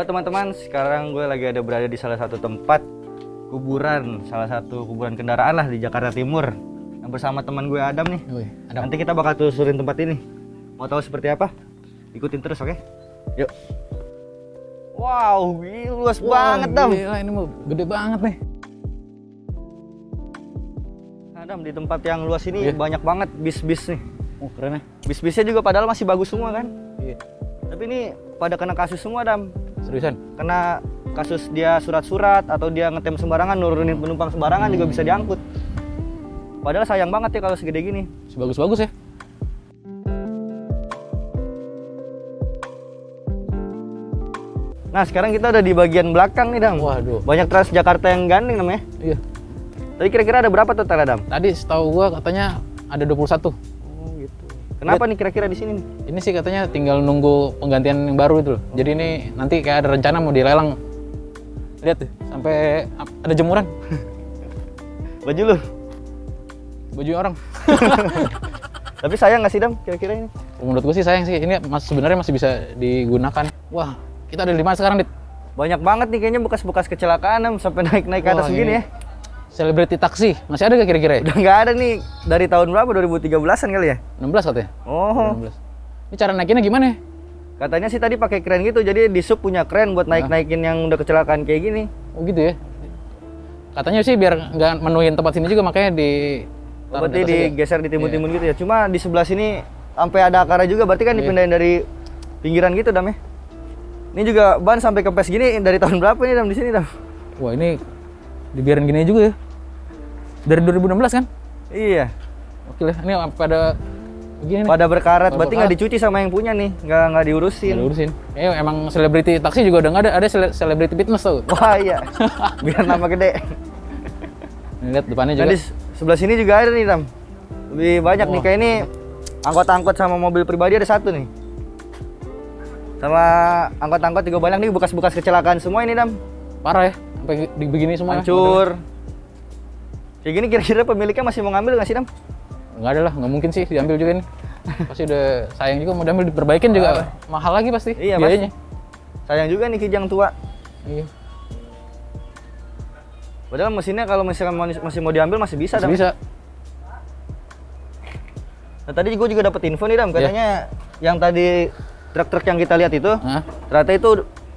Halo teman-teman, sekarang gue lagi ada berada di salah satu tempat kuburan, salah satu kuburan kendaraan lah di Jakarta Timur. Yang bersama teman gue Adam nih. Woi, Adam. Nanti kita bakal telusurin tempat ini. Mau tahu seperti apa? Ikutin terus, oke? Yuk. Wow, luas banget, Dam. Gila, ini mau gede banget nih. Adam, di tempat yang luas ini Iya. banyak banget bis-bis nih. Oh, keren ya. Bis-bisnya juga padahal masih bagus semua kan? Iya. Tapi ini pada kena kasus semua, Dam. Seriusan? Kena kasus dia surat-surat atau dia ngetem sembarangan, nurunin penumpang sembarangan juga bisa diangkut. Padahal sayang banget ya kalau segede gini. Bagus-bagus ya. Nah, sekarang kita udah di bagian belakang nih, Dam. Waduh. Banyak Transjakarta yang gandeng namanya. Iya. Tadi kira-kira ada berapa total, Dam? Tadi setahu gua katanya ada 21. Kenapa nih kira-kira di sini nih? Ini sih katanya tinggal nunggu penggantian yang baru itu loh. Jadi ini nanti kayak ada rencana mau dilelang. Lihat tuh, sampai ada jemuran Baju lu. baju orang. Tapi sayang nggak sih, Dam? Kira-kira ini? Menurut gua sih sayang sih. Ini mas sebenarnya masih bisa digunakan. Wah, kita ada di mana sekarang, Dit? Banyak banget nih kayaknya bekas-bekas kecelakaan, Dam, sampai naik-naik ke atas begini ini. ya. Selebriti taksi. Masih ada gak kira-kira ya? Udah nggak ada nih dari tahun berapa? 2013-an kali ya? 16 katanya? Oh, 16. Ini cara naikinnya gimana ya? katanya sih tadi pakai kren gitu. Jadi di sub punya kren buat naik-naikin yang udah kecelakaan kayak gini. Oh gitu ya. Katanya sih biar nggak menuhin tempat sini juga makanya di taruh Berarti di atas juga. digeser ditimbun-timbun gitu ya. Cuma di sebelah sini sampai ada akarnya juga. Berarti kan Iya. dipindahin dari pinggiran gitu, Dam ya. Ini juga ban sampai kempes gini dari tahun berapa nih, Dam di sini, Dam? Wah ini dibiarin gini juga ya. Dari 2016 kan? Iya. Oke lah. Ini pada begini nih. Pada berkarat, berarti nggak dicuci sama yang punya nih, nggak nggak diurusin. Nggak urusin. Eh emang selebriti taksi juga udah nggak ada. Ada sele- selebriti fitness tau. Wah iya, biar nama gede. Nih lihat depannya Nah juga. di s- sebelah sini juga ada nih, Dam. Lebih banyak nih, Wah. kayak ini angkot-angkot sama mobil pribadi ada satu nih. Sama angkot-angkot juga banyak nih bekas-bekas kecelakaan semua ini, Dam. Parah ya. Begini semua. ya. Hancur. Kayak gini kira-kira pemiliknya masih mau ngambil nggak sih, Dam? Nggak ada lah. Nggak mungkin sih diambil juga nih. pasti udah sayang juga mau diambil diperbaikin juga mahal lagi pasti Iya, biayanya. Sayang juga nih kijang tua. Iya. Padahal mesinnya kalau misalkan mau- masih mau diambil masih bisa, Masih Dam. bisa. Nah, tadi gue juga dapat info nih, Iya. Dam. Katanya yang tadi truk-truk yang kita lihat itu Hah? ternyata itu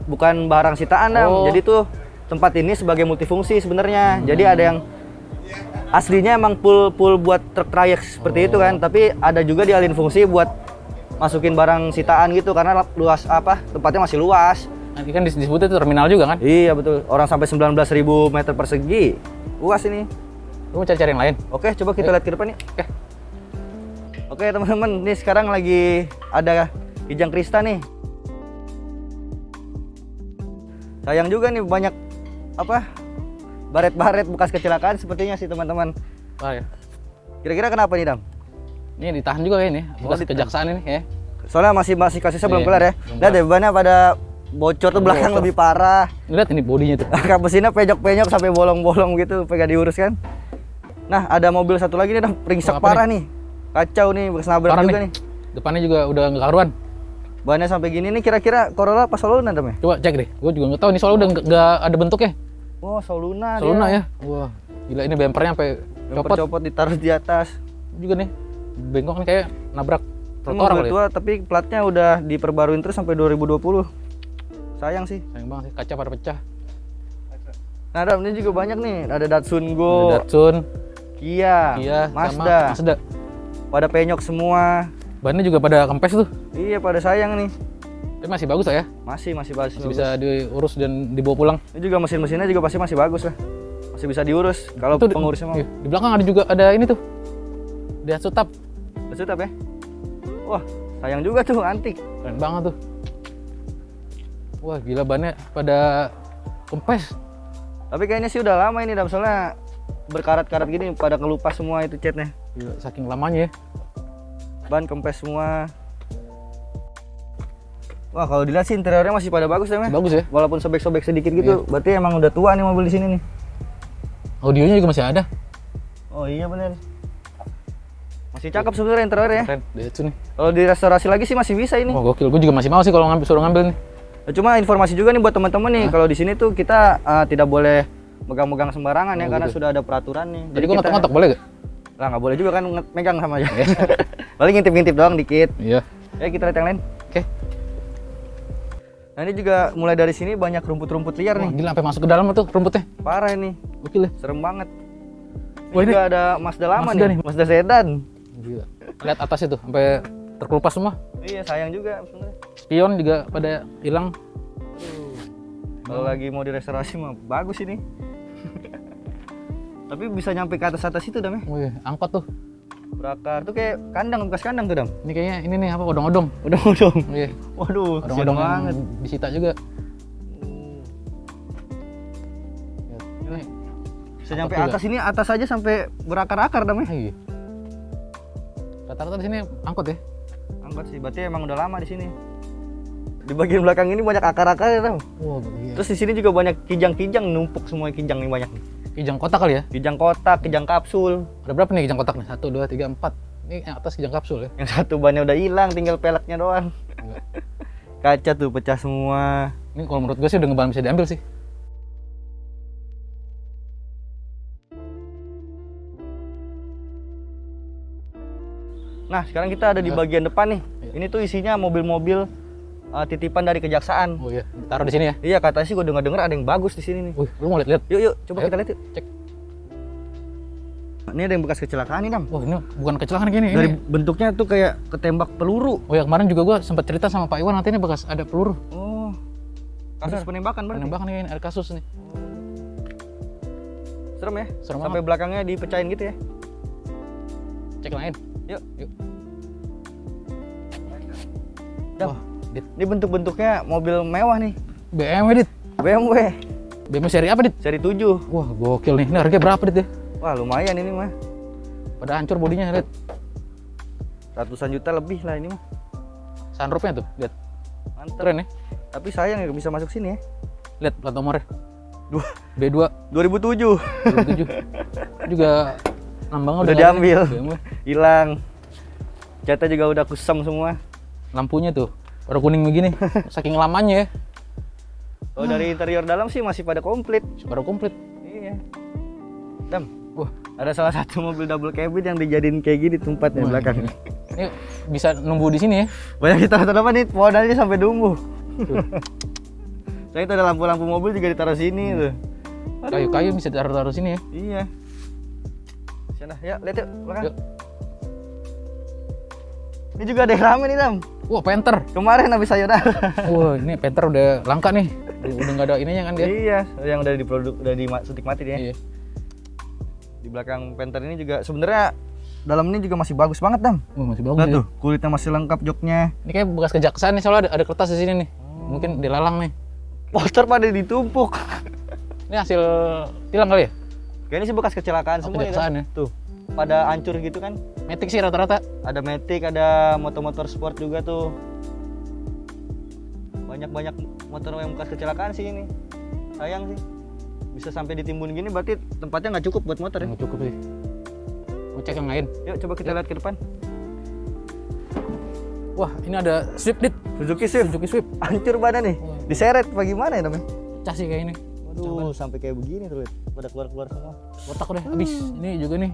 bukan barang sitaan, Dam. Oh. Jadi tuh tempat ini sebagai multifungsi sebenarnya. Jadi ada yang aslinya emang pool pool buat truk trayek seperti itu Oh. kan, tapi ada juga dialin fungsi buat masukin barang sitaan gitu karena luas apa tempatnya masih luas. Nanti kan dis- disebutnya itu terminal juga kan? Iya betul. Orang sampai 19.000 meter persegi. Luas ini. Lu mau cari-cari yang lain? Oke, coba kita lihat ke depan nih. Oke. Oke teman-teman, nih sekarang lagi ada Kijang Krista nih. Sayang juga nih banyak apa baret-baret bekas kecelakaan sepertinya sih teman-teman. Parah ya. Kira-kira kenapa nih Dam? Ini ditahan juga ya ini, Oh, bekas ditahan. kejaksaan ini ya. Soalnya masih masih kasusnya belum Iya, kelar ya. Lihat deh bannya pada bocor tuh belakang Bocor. lebih parah. Lihat ini bodinya tuh. Kap mesinnya penyok-penyok sampai bolong-bolong gitu, pengen diurus kan. Nah, ada mobil satu lagi nih Dam, ringsek Oh, parah nih. Kacau nih, bekas nabrak juga nih. nih. Depannya juga udah nggak karuan. Bannya sampai gini nih kira-kira Corolla apa Soluna Dam ya? Coba cek deh. Gue juga nggak tahu nih soalnya udah nggak- ada bentuknya. Oh, Soluna dia. Soluna ya. Wah, gila ini bempernya sampai Copot copot copot ditaruh di atas. juga nih. Bengkok nih kayak nabrak trotoar mobil kali. ya. tua tapi platnya udah diperbaruin terus sampai 2020. Sayang sih. Sayang banget sih, kaca pada pecah. Nah, Dam, ini juga banyak nih. Ada Datsun Go, Ada Datsun, Kia, Kia, Mazda. Mazda. Pada penyok semua. Bannya juga pada kempes tuh. Iya, pada sayang nih. Tapi masih bagus lah ya. Masih masih bagus. Masih bisa diurus dan dibawa pulang. Ini juga mesin-mesinnya juga pasti masih bagus lah. Masih bisa diurus kalau Tuh, di- pengurusnya mau. iya, Di belakang ada juga ada ini tuh. Daihatsu Tab. Betul ya? Wah, sayang juga tuh antik. Keren banget tuh. Wah gila bannya pada kempes. Tapi kayaknya sih udah lama ini soalnya berkarat-karat gini pada kelupas semua itu catnya. Gila, saking lamanya ya. Ban kempes semua. Wah, kalau dilihat sih interiornya masih pada bagus ya, Mas. Bagus ya. Walaupun sobek-sobek sedikit gitu, berarti emang udah tua nih mobil di sini nih. Audionya juga masih ada. Oh iya bener. Masih cakep sebenarnya interiornya. Keren, Daihatsu nih. Kalau di restorasi lagi sih masih bisa ini. Wah gokil, gue juga masih mau sih kalau ngambil suruh ngambil nih. Cuma informasi juga nih buat teman-teman nih, kalau di sini tuh kita eh, tidak boleh megang-megang sembarangan ya, Oh, karena gitu. sudah ada peraturan nih. Jadi gua kita- ngotok-ngotok boleh gak? Lah nggak boleh juga kan megang sama aja. Paling ngintip-ngintip doang dikit. Iya. Ya kita lihat yang lain. Oke. Nah ini juga mulai dari sini banyak rumput-rumput liar Wah, nih. gila sampai masuk ke dalam tuh rumputnya. Parah ini, Gokil ya. serem banget. Wah, ini- juga ada Mazda lama Mazda nih, nih. Mazda sedan. Gila. Lihat atasnya tuh sampai terkelupas semua. Iya sayang juga sebenarnya. Spion juga pada hilang. Kalau lagi mau direstorasi mah bagus ini. Tapi bisa nyampe ke atas atas itu dam ya. Wih, angkot tuh. Berakar tuh kayak kandang bekas kandang tuh dam. Ini kayaknya ini nih apa odong-odong. Udah odong. Iya. Waduh, Odong-odong banget. disita juga. Ini Bisa nyampe juga. atas ini atas aja sampai berakar-akar dam ya. ah, iya. Rata-rata di sini angkot ya. Angkot sih, berarti emang udah lama di sini. Di bagian belakang ini banyak akar-akar ya dam. Wah, iya. Terus di sini juga banyak kijang-kijang numpuk semua kijang nih banyak nih. Kijang kotak kali ya. Kijang kotak, kijang kapsul. Ada berapa nih kijang kotak nih? Satu, dua, tiga, empat. Ini yang atas kijang kapsul ya. Yang satu bannya udah hilang, tinggal peleknya doang. Kaca tuh pecah semua. Ini kalau menurut gue sih udah ngeban bisa diambil sih. Nah, sekarang kita ada di Ya. bagian depan nih. Iya. Ini tuh isinya mobil-mobil uh, titipan dari kejaksaan. Oh iya, taruh di sini ya. Iya, katanya sih gue denger-denger ada yang bagus di sini nih. Wih, lu mau lihat-lihat? Yuk, yuk, coba Ayo. kita lihat yuk. Cek. Ini ada yang bekas kecelakaan nih, Dam. Wah, ini bukan kecelakaan gini. Dari Ini. bentuknya tuh kayak ketembak peluru. Oh ya kemarin juga gua sempat cerita sama Pak Iwan nanti ini bekas ada peluru. Oh. Kasus Bener. penembakan berarti. Penembakan ini ada kasus nih. Serem ya? Serem Sampai belakangnya dipecahin gitu ya. Cek lain. Yuk. Yuk. Dam. Wah, Dit. Ini bentuk-bentuknya mobil mewah nih. BMW dit. BMW BMW seri apa dit? seri 7. Wah, gokil nih. Ini harganya berapa dit ya? Wah, lumayan ini mah. Pada hancur bodinya lihat. Ratusan juta lebih lah ini mah. Sunroofnya tuh, lihat. Mantap. Keren ya. Tapi sayang nggak bisa masuk sini ya. Lihat plat nomornya. Dua. B2 2007 2007. juga lambangnya Udah ada. diambil. Hilang. Catnya juga udah kusam semua. Lampunya tuh baru kuning begini. Saking lamanya ya. Oh dari interior dalam sih masih pada komplit. Baru komplit. Iya. Dam, Wah, ada salah satu mobil double cabin yang dijadiin kayak gini tempatnya Wah, belakang. ini bisa numbuh di sini ya. Banyak kita apa nih? Aja sampai dumbuh. Saya itu ada lampu-lampu mobil juga ditaruh sini tuh. Kayu-kayu bisa taruh-taruh sini ya. Iya. Sana, ya lihat yuk belakang. Yuk. Ini juga ada yang rame nih Dam. Wah, Panther. Kemarin habis sayonara. Wah, ini Panther udah langka nih. Udah nggak ada ininya kan dia. iya, yang udah diproduk udah disuntik mati dia. Iya. Di belakang Panther ini juga sebenarnya dalam ini juga masih bagus banget Dam. Wah, masih bagus Lihat ya. tuh, kulitnya masih lengkap joknya. Ini kayak bekas kejaksaan nih soalnya ada, ada kertas di sini nih. Mungkin dilelang nih. Poster pada ditumpuk. Ini hasil tilang kali ya? Kayaknya sih bekas kecelakaan Oh, semua kejaksaan nih. ya. Tuh, pada hancur gitu kan. Matic sih rata-rata. Ada Matic, ada motor-motor sport juga tuh. Banyak-banyak motor yang bekas kecelakaan sih ini. Sayang sih. Bisa sampai ditimbun gini berarti tempatnya nggak cukup buat motor ya. Nggak cukup sih. Mau cek yang lain. Yuk coba kita lihat ke depan. Wah, ini ada Swift dit. Suzuki Swift. Suzuki Swift. Hancur badan nih. Wah. Diseret apa gimana ya namanya? Pecah sih kayak ini. Waduh, sampai kayak begini tuh lihat. Pada keluar-keluar semua. Kotak udah habis. Ini juga nih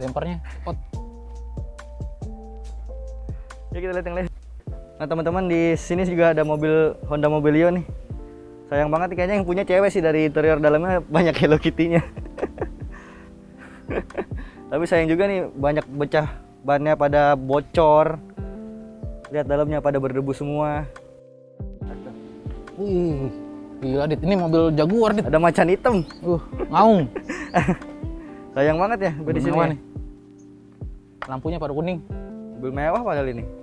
lemparnya pot. Ya kita lihat yang lain. Nah teman-teman di sini juga ada mobil Honda Mobilio nih. Sayang banget kayaknya yang punya cewek sih dari interior dalamnya banyak Hello Kitty-nya. Tapi sayang juga nih banyak pecah bannya pada bocor. Lihat dalamnya pada berdebu semua. Wih, gila dit. Ini mobil Jaguar dit. Ada macan hitam. Uh, ngaung. Sayang banget ya gue di sini. Ya. nih. Lampunya pada kuning. Mobil mewah padahal ini.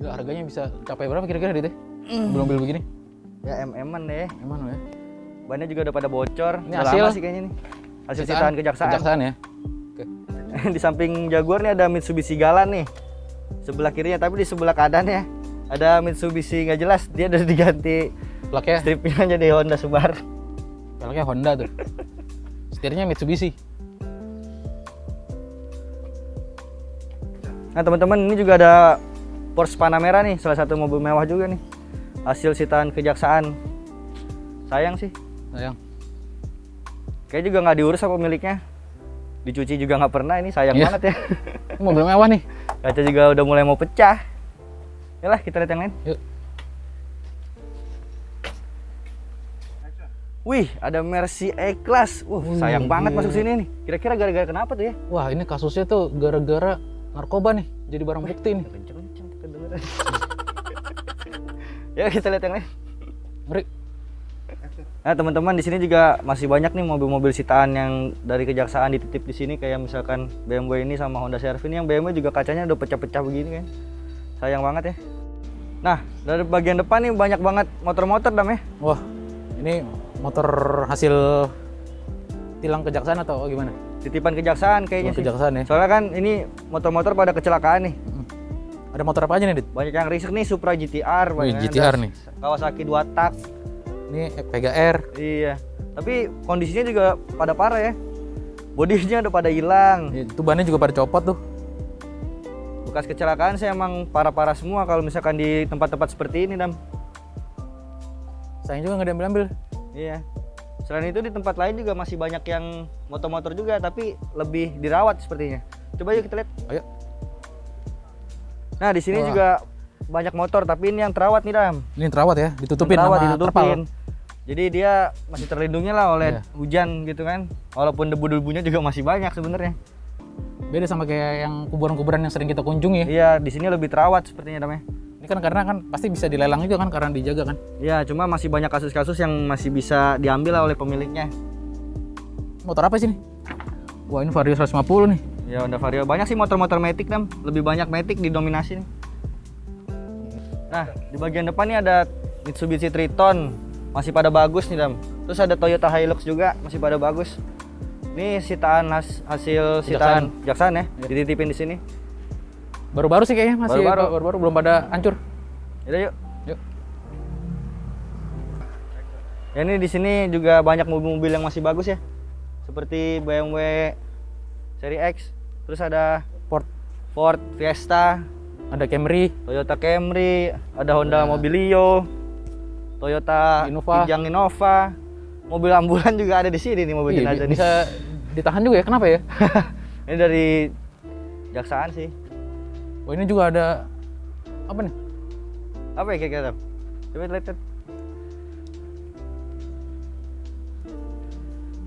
Gila harganya bisa capai berapa kira-kira dit? ya? Hmm. Mobil-mobil begini. Ya MM-an deh. Emang ya? Bannya juga udah pada bocor. Ini Udah hasil? lama sih kayaknya nih. Hasil sitaan kejaksaan. Kejaksaan ya. Oke. di samping Jaguar nih ada Mitsubishi Galan nih sebelah kirinya tapi di sebelah kanannya ada Mitsubishi nggak jelas dia udah diganti Pelaknya, stripnya jadi Honda Subaru pelaknya Honda tuh. Setirnya Mitsubishi. nah teman-teman ini juga ada Porsche Panamera nih salah satu mobil mewah juga nih hasil sitaan kejaksaan. Sayang sih. sayang Kayak juga nggak diurus sama pemiliknya. Dicuci juga nggak pernah. Ini sayang Iya. banget ya. mobil mewah nih Kaca juga udah mulai mau pecah. Yalah kita lihat yang lain. yuk Wih, ada Mercy E-Class. Wah, Wih, sayang banget iya. masuk sini nih. Kira-kira gara-gara kenapa tuh ya? wah ini kasusnya tuh gara-gara narkoba nih jadi barang bukti nih kedengeran. ya kita lihat yang lain. ngeri Nah teman-teman di sini juga masih banyak nih mobil-mobil sitaan yang dari kejaksaan dititip di sini kayak misalkan BMW ini sama Honda CR-V ini yang BMW juga kacanya udah pecah-pecah begini kan. Sayang banget ya. Nah dari bagian depan nih banyak banget motor-motor dam ya. wah ini motor hasil tilang kejaksaan atau gimana Titipan kejaksaan kayaknya sih. kejaksaan ya Soalnya kan ini motor-motor pada kecelakaan nih. Ada motor apa aja nih dit Banyak yang risik nih Supra GTR, Wih, GTR nih. Kawasaki 2 tak. ini Vega R Iya. Tapi kondisinya juga pada parah ya. Bodinya udah pada hilang. itu bannya juga pada copot tuh Bekas kecelakaan sih emang parah-parah semua kalau misalkan di tempat-tempat seperti ini, Dam. sayang juga nggak diambil-ambil Iya. Selain itu di tempat lain juga masih banyak yang motor-motor juga tapi lebih dirawat sepertinya. Coba yuk kita lihat. ayo Nah, di sini Wah. juga banyak motor tapi ini yang terawat nih, Dam. ini terawat ya ditutupin terawat sama ditutupin. terpal Jadi dia masih terlindungi lah oleh Iya. hujan gitu kan. Walaupun debu-debunya juga masih banyak sebenarnya. beda sama kayak yang kuburan-kuburan yang sering kita kunjungi ya Iya, di sini lebih terawat sepertinya namanya. ini kan karena kan pasti bisa dilelang juga kan karena dijaga kan Iya, cuma masih banyak kasus-kasus yang masih bisa diambil lah oleh pemiliknya. motor apa sih nih wah ini Vario 150 nih Ya Honda Vario banyak sih motor-motor Matic Dam. Lebih banyak Matic didominasi nih. Nah, di bagian depan nih ada Mitsubishi Triton. Masih pada bagus nih, Dam. Terus ada Toyota Hilux juga masih pada bagus. Ini sitaan has- hasil sitaan jaksaan ya, dititipin di sini. baru-baru sih kayaknya masih Baru-baru. baru-baru belum pada hancur Yaudah yuk. yuk Ya ini di sini juga banyak mobil-mobil yang masih bagus ya. Seperti BMW seri X, terus ada Ford Ford Fiesta, ada Camry Toyota Camry, ada Honda Mobilio, Toyota Innova. Kijang Innova, mobil ambulan juga ada di sini nih mobil Ih, jenazah nih. bisa ditahan juga ya kenapa ya Ini dari jaksaan sih. wah ini juga ada apa nih Apa ya kira-kira? Coba lihat.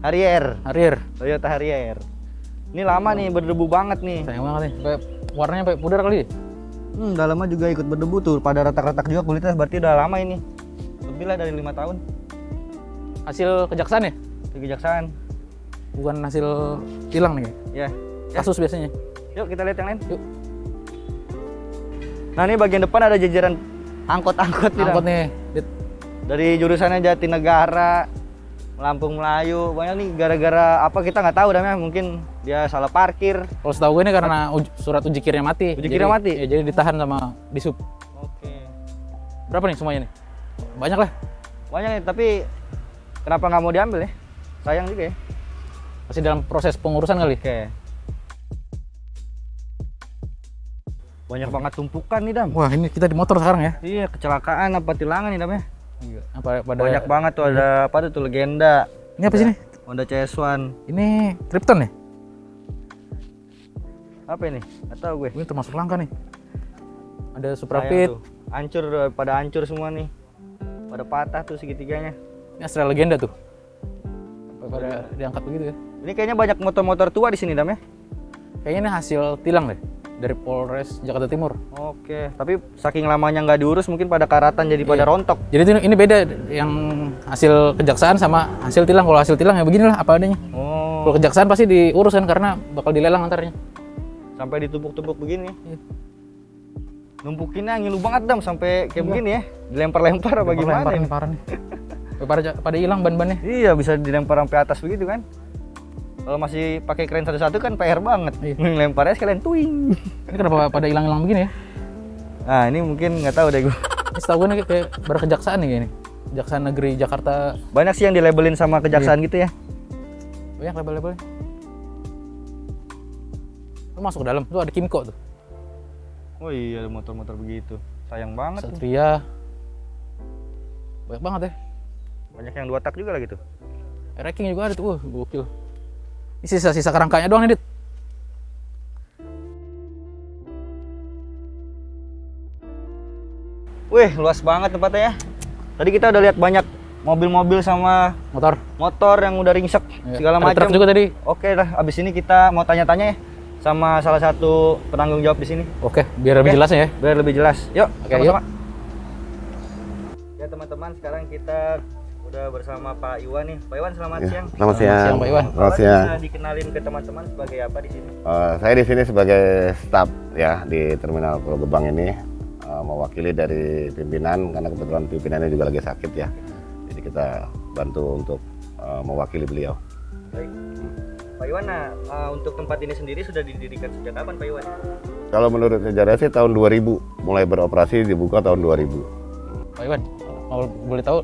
Harrier, Harrier Toyota Harrier. Ini lama nih berdebu banget nih. sayang banget nih Kayak warnanya kayak pudar kali ya Hmm, dalamnya juga ikut berdebu tuh. Pada retak-retak juga kulitnya berarti udah lama ini. Lebih lah dari lima tahun. hasil kejaksaan ya Di kejaksaan. bukan hasil tilang nih Ya. kasus biasanya Yuk kita lihat yang lain. yuk Nah ini bagian depan ada jajaran angkot-angkot nih. Angkot nih Dit. Dari jurusannya Jatinegara, Lampung Melayu, banyak nih gara-gara apa kita nggak tahu namanya. Mungkin dia salah parkir. kalau setahu gue ini karena uj- surat uji kirnya mati Uji kirnya mati? ya, jadi ditahan sama disub Oke. berapa nih semuanya nih banyak lah Banyak nih, tapi kenapa nggak mau diambil ya? Sayang juga ya. masih dalam proses pengurusan kali Oke. Banyak banget tumpukan nih Dam. wah ini kita di motor sekarang ya Iya kecelakaan apa tilangan nih Dam ya? apa pada Banyak banget tuh ada apa tuh, tuh legenda. ini apa sih nih Honda CS1. ini Krypton ya Apa ini? Nggak tahu gue. ini termasuk langka nih ada Supra tuh. Hancur pada hancur semua nih. Pada patah tuh segitiganya. ini Astra Legenda tuh pada diangkat begitu ya Ini kayaknya banyak motor-motor tua di sini Dam ya? kayaknya ini hasil tilang deh dari Polres Jakarta Timur Oke, tapi saking lamanya nggak diurus mungkin pada karatan jadi pada Iya. rontok. jadi ini beda yang hasil kejaksaan sama hasil tilang kalau hasil tilang ya beginilah apa adanya Oh, kalau kejaksaan pasti diurus kan karena bakal dilelang antaranya sampai ditumpuk-tumpuk begini. Iya. Numpukinnya ngilu banget Dam sampai kayak begini ya. Dilempar-lempar apa gimana? Lempar nih Sampai pada pada hilang ban-bannya Iya, bisa dilempar sampai atas begitu kan. Kalau masih pakai kren satu-satu kan PR banget. Iya. Lemparnya sekalian tuing. ini kenapa pada hilang-hilang begini ya Nah, ini mungkin nggak tahu deh gue. ini setahu gue kayak, berkejaksaan nih kayaknya Kejaksaan Negeri Jakarta Banyak sih yang dilabelin sama kejaksaan Iya. gitu ya. banyak label-labelnya masuk ke dalam tuh ada Kimco tuh Oh iya, ada motor-motor begitu. Sayang banget. tuh. Satria banyak banget ya Banyak yang dua tak juga lagi tuh. Racking juga ada tuh, wah gokil. Ini sisa-sisa kerangkanya doang nih, Dit. Wih, luas banget tempatnya ya. Tadi kita udah lihat banyak mobil-mobil sama Motor. motor yang udah ringsek Ya, segala macam. juga tadi. Oke lah, abis ini kita mau tanya-tanya ya sama salah satu penanggung jawab di sini Oke, biar lebih Oke. jelas ya. biar lebih jelas. Yuk, Oke, sama-sama. Ya teman-teman, sekarang kita udah bersama Pak Iwan nih. Pak Iwan selamat Ya, siang. Selamat Selamat siang. siang, Pak Iwan. Pak Selamat Iwan siang. bisa dikenalin ke teman-teman sebagai apa di sini? Eh, saya di sini sebagai staf ya di Terminal Pulau Gebang ini eh, mewakili dari pimpinan karena kebetulan pimpinannya juga lagi sakit ya. Jadi kita bantu untuk eh, mewakili beliau. Baik. Pak Iwan, nah eh, untuk tempat ini sendiri sudah didirikan sejak kapan Pak Iwan? Kalau menurut sejarah sih tahun 2000 mulai beroperasi dibuka tahun 2000. Pak Iwan, kalau boleh tahu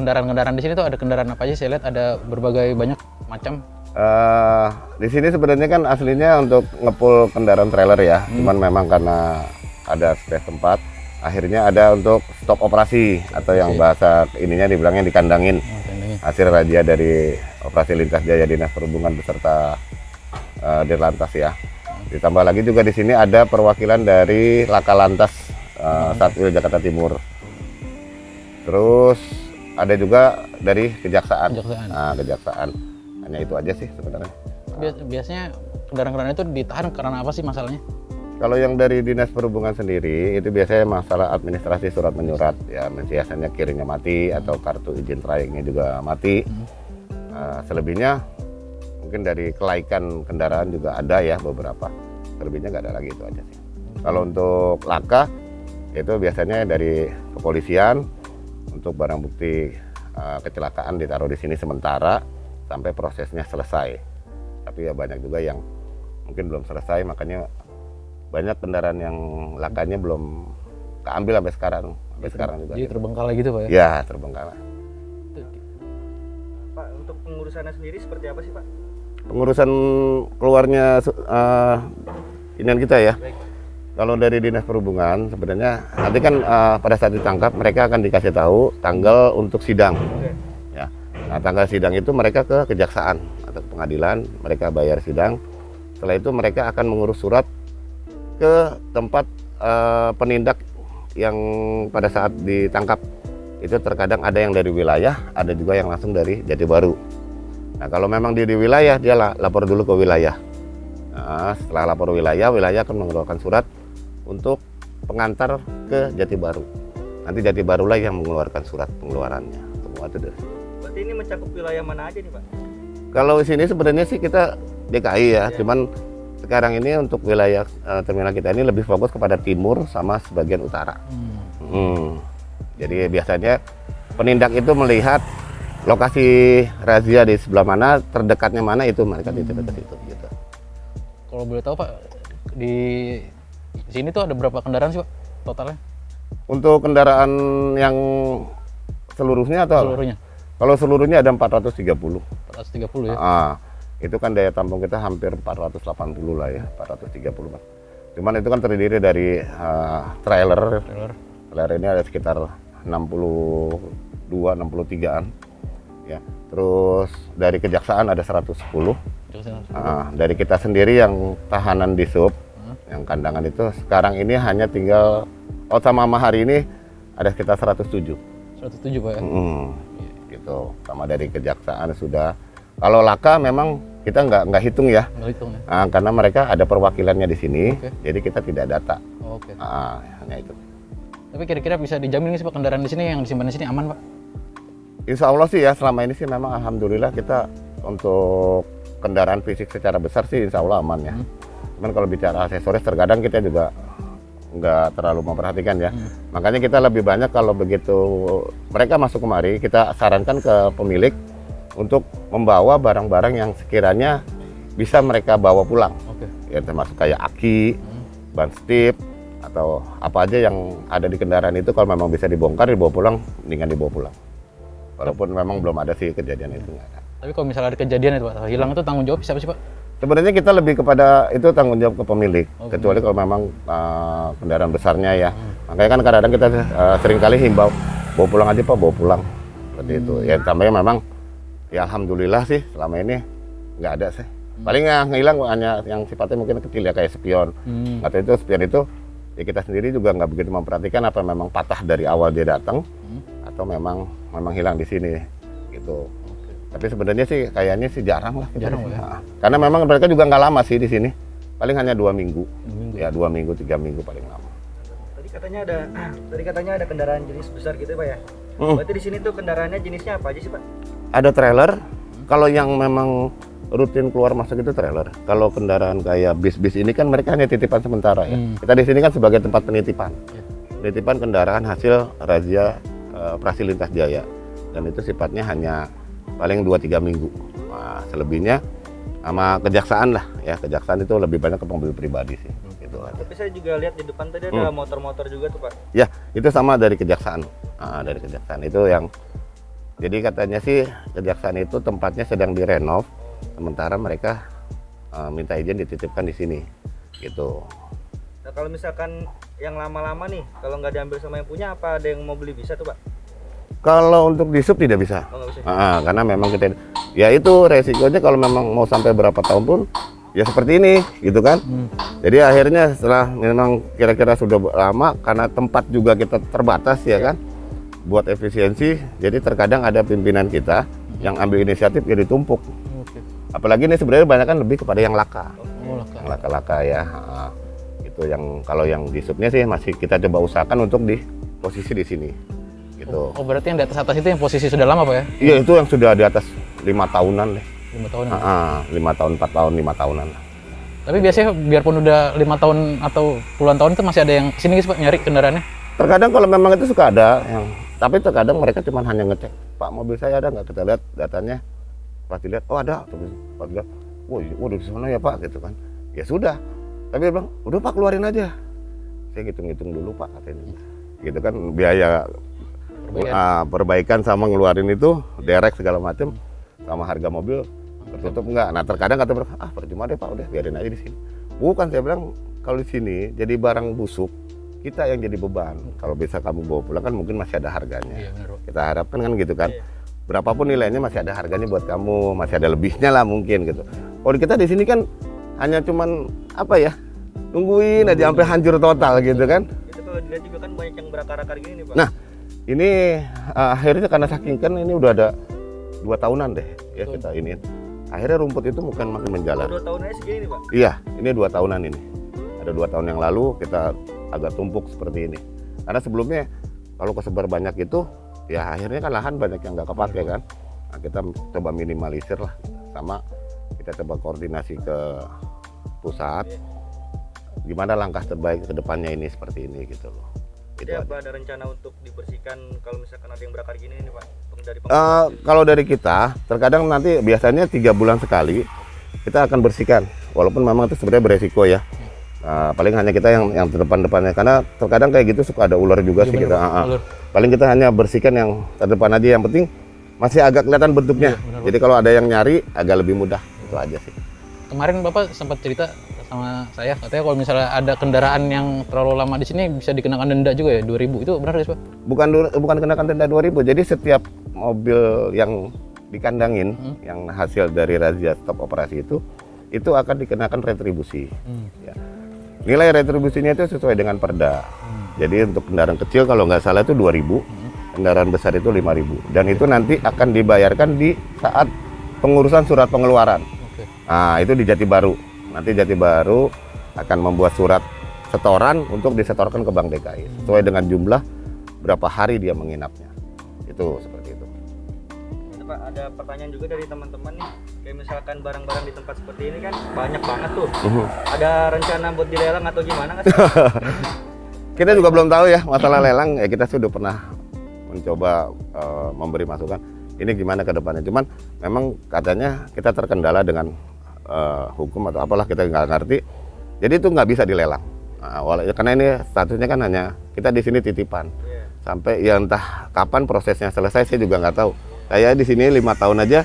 kendaraan-kendaraan di sini tuh ada kendaraan apa aja? Saya lihat ada berbagai banyak macam. Eh, di sini sebenarnya kan aslinya untuk ngepul kendaraan trailer ya, cuman memang karena ada space tempat, akhirnya ada untuk stop operasi atau yang bahasa ininya dibilangnya dikandangin. Oh, tandanya. hasil razia dari operasi lintas jaya dinas perhubungan beserta uh, dirlantas ya. Ditambah lagi juga di sini ada perwakilan dari Laka Lantas uh, Satwil Jakarta Timur. Terus ada juga dari kejaksaan. Kejaksaan. Nah, kejaksaan. Hanya itu aja sih sebenarnya. Bias- Biasanya kendaraan-kendaraan itu ditahan karena apa sih masalahnya? Kalau yang dari dinas perhubungan sendiri itu biasanya masalah administrasi surat menyurat ya biasanya kirinya mati atau kartu izin trayeknya juga mati. Uh, selebihnya mungkin dari kelaikan kendaraan juga ada ya beberapa. Selebihnya nggak ada lagi itu aja sih. Kalau untuk laka itu biasanya dari kepolisian untuk barang bukti uh, kecelakaan ditaruh di sini sementara sampai prosesnya selesai. Tapi ya banyak juga yang mungkin belum selesai makanya banyak kendaraan yang lakanya belum keambil sampai sekarang sampai sekarang juga Jadi terbengkalai gitu, Pak ya? ya terbengkalai Pak, untuk pengurusannya sendiri seperti apa sih Pak? pengurusan keluarnya uh, inian kita ya Baik. kalau dari dinas perhubungan sebenarnya nanti kan uh, pada saat ditangkap mereka akan dikasih tahu tanggal untuk sidang Oke. ya nah tanggal sidang itu mereka ke kejaksaan atau pengadilan mereka bayar sidang setelah itu mereka akan mengurus surat ke tempat eh, penindak yang pada saat ditangkap. Itu terkadang ada yang dari wilayah ada juga yang langsung dari Jati Baru nah kalau memang dia di wilayah dia la- lapor dulu ke wilayah. Nah, setelah lapor wilayah wilayah akan mengeluarkan surat untuk pengantar ke Jati Baru nanti Jati Barulah yang mengeluarkan surat pengeluarannya. Semua itu dari. Berarti ini mencakup wilayah mana aja nih Pak? Kalau di sini sebenarnya sih kita DKI ya, cuman sekarang ini untuk wilayah eh, terminal kita ini lebih fokus kepada timur sama sebagian utara. Hmm. Hmm. Jadi biasanya penindak itu melihat lokasi razia di sebelah mana, terdekatnya mana itu mereka dititip ke situ gitu. Kalau boleh tahu, Pak, di sini tuh ada berapa kendaraan sih, Pak? Totalnya? Untuk kendaraan yang seluruhnya atau? Seluruhnya? Kalau seluruhnya ada 430. 430 ya? Ah, itu kan daya tampung kita hampir 480 lah ya, 430 Mas. Cuman itu kan terdiri dari ah, trailer. Trailer. Trailer ini ada sekitar 62 63-an. Ya. Terus dari kejaksaan ada 110. Jelasin. Ah, dari kita sendiri yang tahanan di sub, yang kandangan itu sekarang ini hanya tinggal oh sama sama hari ini ada sekitar 107. 107, Pak ya? Mm, gitu. Sama dari kejaksaan sudah. Kalau laka memang kita nggak nggak hitung ya, Nggak hitung ya? Ah, karena mereka ada perwakilannya di sini, Oke. jadi kita tidak data. Oh, Oke. Ah, hanya itu. Tapi kira-kira bisa dijamin nggak sih Pak kendaraan di sini yang disimpan di sini aman Pak? Insya Allah sih ya selama ini sih memang alhamdulillah kita untuk kendaraan fisik secara besar sih insya Allah aman ya. Cuman kalau bicara aksesoris terkadang kita juga nggak terlalu memperhatikan ya. Makanya kita lebih banyak kalau begitu mereka masuk kemari kita sarankan ke pemilik untuk membawa barang-barang yang sekiranya bisa mereka bawa pulang. Oke. Ya termasuk kayak aki, ban stip atau apa aja yang ada di kendaraan itu kalau memang bisa dibongkar dibawa pulang, mendingan dibawa pulang. Walaupun memang belum ada sih kejadian itu nggak ada. Tapi kalau misalnya ada kejadian itu Pak, hilang itu tanggung jawab siapa sih Pak? Sebenarnya kita lebih kepada itu tanggung jawab ke pemilik, Oh, kecuali kalau memang uh, kendaraan besarnya ya. Makanya kan kadang-kadang kita uh, sering kali himbau bawa pulang aja pak bawa pulang seperti itu Hmm. ya tambahnya memang ya alhamdulillah sih selama ini nggak ada sih paling yang hilang hanya yang sifatnya mungkin kecil ya kayak spion Hmm. atau itu spion itu ya kita sendiri juga nggak begitu memperhatikan apa memang patah dari awal dia datang Hmm. atau memang memang hilang di sini gitu tapi sebenarnya sih kayaknya sih jarang lah kita Jarang, ya? Karena memang mereka juga nggak lama sih di sini paling hanya dua minggu Dua minggu. ya dua minggu tiga minggu paling lama Tadi katanya ada tadi katanya ada kendaraan jenis besar gitu ya, Pak ya. Hmm. Berarti di sini tuh kendaraannya jenisnya apa aja sih, Pak? Ada trailer. Kalau yang memang rutin keluar masuk itu trailer. Kalau kendaraan kayak bis-bis ini kan mereka hanya titipan sementara ya. Hmm. kita di sini kan sebagai tempat penitipan. Ya. penitipan kendaraan hasil razia eh, operasi lintas jaya. Dan itu sifatnya hanya paling 2-3 minggu. Nah, selebihnya sama kejaksaan lah ya. Kejaksaan itu lebih banyak ke mobil pribadi sih. Gitu aja. Tapi saya juga lihat di depan tadi ada motor-motor juga tuh, Pak. Ya, itu sama dari kejaksaan. Ah, dari kejaksaan. Itu yang jadi katanya sih kejaksaan itu tempatnya sedang direnov, sementara mereka ah, minta izin dititipkan di sini, gitu. Nah, kalau misalkan yang lama-lama nih, kalau nggak diambil sama yang punya apa ada yang mau beli bisa tuh, Pak? Kalau untuk di sub tidak bisa, Oh, bisa. Ah, karena memang kita, ya itu resikonya kalau memang mau sampai berapa tahun pun, ya seperti ini, gitu kan. Hmm. Jadi akhirnya setelah memang kira-kira sudah lama karena tempat juga kita terbatas ya kan buat efisiensi jadi terkadang ada pimpinan kita yang ambil inisiatif jadi tumpuk Oke. apalagi ini sebenarnya banyak kan lebih kepada yang laka Oh, lah, Kak. yang laka-laka ya itu yang kalau yang di subnya sih masih kita coba usahakan untuk di posisi di sini gitu Oh, berarti yang di atas atas itu yang posisi sudah lama, Pak ya? iya itu yang sudah di atas lima tahunan deh Lima tahun. Ah, lima tahun empat tahun lima tahunan lah Tapi biasanya biarpun udah lima tahun atau puluhan tahun itu masih ada yang sini guys, Pak nyari kendaraannya. Terkadang kalau memang itu suka ada yang tapi terkadang mereka cuma hanya ngecek, Pak mobil saya ada nggak? Kita lihat datanya, pas dilihat, oh ada, pas dilihat, wah, iya, waduh di sana ya Pak, gitu kan. Ya sudah, tapi dia bilang, udah Pak keluarin aja. Saya hitung-hitung dulu Pak katanya. Gitu kan biaya Perbaikan. ah, perbaikan sama ngeluarin itu, derek segala macam, sama harga mobil tertutup enggak. Nah terkadang kata mereka, ah percuma deh Pak, udah biarin aja di sini. Bukan saya bilang kalau di sini jadi barang busuk kita yang jadi beban. Kalau bisa kamu bawa pulang kan mungkin masih ada harganya. Iya, benar. Kita harapkan kan gitu kan. Iya. Berapapun nilainya masih ada harganya buat kamu, masih ada lebihnya lah mungkin gitu. Kalau kita di sini kan hanya cuman apa ya? Nungguin aja sampai hancur total gitu kan. Itu kalau dilihat juga kan banyak yang berakar-akar gini nih, Pak. Nah, ini eh, akhirnya karena saking kan ini udah ada dua tahunan deh ya Betul. kita ini. Akhirnya rumput itu bukan makin menjalar. dua tahun aja segini nih, Pak. Iya, ini dua tahunan ini. Ada dua tahun yang lalu kita agak tumpuk seperti ini. Karena sebelumnya kalau kesebar banyak itu, ya akhirnya kan lahan banyak yang nggak kepake kan. Nah, kita coba minimalisir lah, sama kita coba koordinasi ke pusat. Gimana langkah terbaik ke depannya ini seperti ini gitu loh. Jadi apa ada rencana untuk dibersihkan kalau misalkan ada yang berakar gini nih, Pak? Dari Eh, kalau dari kita, terkadang nanti biasanya tiga bulan sekali kita akan bersihkan. Walaupun memang itu sebenarnya beresiko ya. Eh, paling hanya kita yang yang terdepan-depannya karena terkadang kayak gitu suka ada ular juga Iya, sih kita. Ah, ah. Ulur. Paling kita hanya bersihkan yang terdepan aja. Yang penting masih agak kelihatan bentuknya. Iya, benar. Jadi kalau ada yang nyari agak lebih mudah. Itu aja sih. Kemarin Bapak sempat cerita sama saya katanya kalau misalnya ada kendaraan yang terlalu lama di sini bisa dikenakan denda juga ya 2000 itu benar guys Pak? Bukan bukan kenakan denda 2000. Jadi setiap mobil yang dikandangin Hmm. yang hasil dari razia stop operasi itu itu akan dikenakan retribusi. Hmm. Ya. Nilai retribusinya itu sesuai dengan perda. Jadi untuk kendaraan kecil kalau nggak salah itu 2000, kendaraan besar itu 5000 dan itu nanti akan dibayarkan di saat pengurusan surat pengeluaran. Oke. Nah, itu di Jati Baru. Nanti Jati Baru akan membuat surat setoran untuk disetorkan ke Bank DKI sesuai dengan jumlah berapa hari dia menginapnya. Itu seperti Pak, ada pertanyaan juga dari teman-teman nih. Kayak misalkan barang-barang di tempat seperti ini kan banyak banget tuh. Mhm. Ada rencana buat dilelang atau gimana sih? Kita juga belum tahu ya masalah lelang. Ya kita sudah pernah mencoba eh, memberi masukan. Ini gimana ke depannya. Cuman memang katanya kita terkendala dengan eh, hukum atau apalah kita nggak ngerti. Jadi itu nggak bisa dilelang. Nah, wala- karena ini statusnya kan hanya kita di sini titipan. Iya. Sampai ya entah kapan prosesnya selesai saya juga nggak tahu. Saya di sini lima tahun aja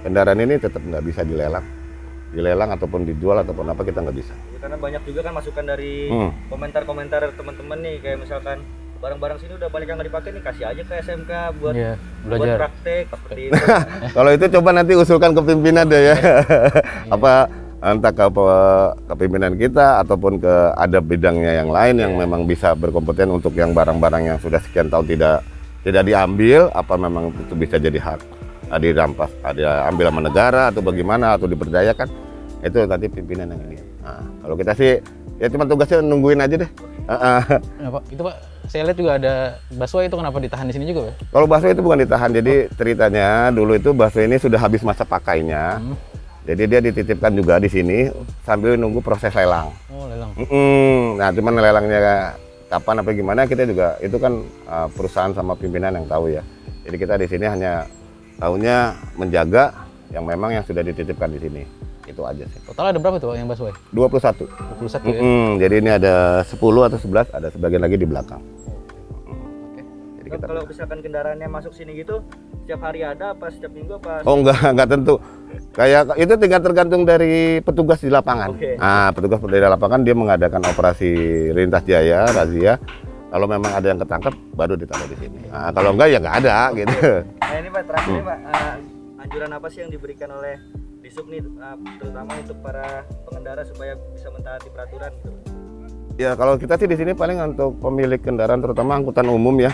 kendaraan ini tetap nggak bisa dilelang. Dilelang ataupun dijual ataupun apa kita nggak bisa. Ya, karena banyak juga kan masukan dari Hmm. komentar-komentar teman-teman nih kayak misalkan barang-barang sini udah banyak yang nggak dipakai nih kasih aja ke SMK buat Iya, buat belajar. praktek seperti itu. Kalau itu coba nanti usulkan ke pimpinan deh ya. Apa entah ke, ke pimpinan kita ataupun ke ada bidangnya yang lain yang memang bisa berkompeten untuk yang barang-barang yang sudah sekian tahun tidak tidak diambil apa memang itu bisa jadi hak ah, dirampas ada ambil sama negara atau bagaimana atau diberdayakan itu nanti pimpinan yang ini. Nah, kalau kita sih ya cuma tugasnya nungguin aja deh. Ah, ah. Nah, Pak, itu Pak, saya lihat juga ada bakso itu kenapa ditahan di sini juga, Pak? Kalau bakso itu bukan ditahan, jadi ceritanya dulu itu bakso ini sudah habis masa pakainya. Hmm. Jadi dia dititipkan juga di sini sambil nunggu proses lelang. Oh, lelang. Mm-mm. Nah, cuman lelangnya kapan apa gimana kita juga itu kan uh, perusahaan sama pimpinan yang tahu ya. Jadi kita di sini hanya tahunya menjaga yang memang yang sudah dititipkan di sini. Itu aja sih. Total ada berapa tuh yang ya? 21. 21 ya? Mm-mm. Jadi ini ada 10 atau 11, ada sebagian lagi di belakang. Oke. Jadi kita kalau misalkan kendaraannya masuk sini gitu setiap hari ada apa setiap minggu apa? Oh enggak, enggak tentu. Kayak itu tinggal tergantung dari petugas di lapangan. Oke. Nah, petugas di lapangan dia mengadakan operasi lintas jaya, razia. Kalau memang ada yang ketangkep, baru ditaruh di sini. Nah, kalau enggak ya enggak ada gitu. Nah ini Pak terakhir Hmm. nih Pak eh, anjuran apa sih yang diberikan oleh Disub nih eh, terutama untuk para pengendara supaya bisa mentaati peraturan gitu. Ya kalau kita sih di sini paling untuk pemilik kendaraan terutama angkutan umum ya.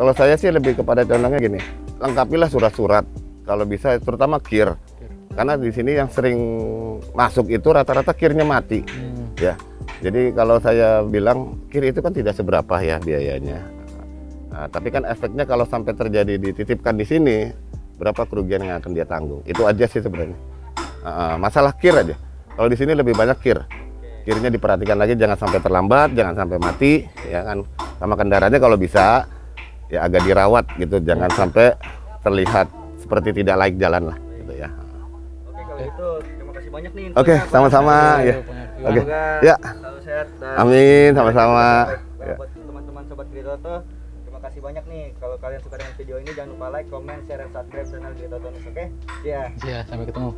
Kalau saya sih lebih kepada contohnya gini, lengkapilah surat-surat. Kalau bisa terutama kir. Karena di sini yang sering masuk itu rata-rata kirnya mati. Hmm. ya. Jadi kalau saya bilang kir itu kan tidak seberapa ya biayanya. Nah, tapi kan efeknya kalau sampai terjadi dititipkan di sini berapa kerugian yang akan dia tanggung? Itu aja sih sebenarnya. Ah, masalah kir aja. Kalau di sini lebih banyak kir. Kirnya diperhatikan lagi jangan sampai terlambat jangan sampai mati ya kan? Sama kendaraannya kalau bisa ya agak dirawat gitu. Jangan sampai terlihat seperti tidak laik jalan lah ya terima kasih banyak nih. oke Pak. sama-sama ya Iya, Oke. Semoga Ya. selalu sehat dan Amin, sama-sama. Ya. Buat teman-teman sobat Gritoto, terima kasih banyak nih. Kalau kalian suka dengan video ini jangan lupa like, comment, share, dan subscribe channel Gritoto News. Oke? Ya. Iya, sampai ketemu.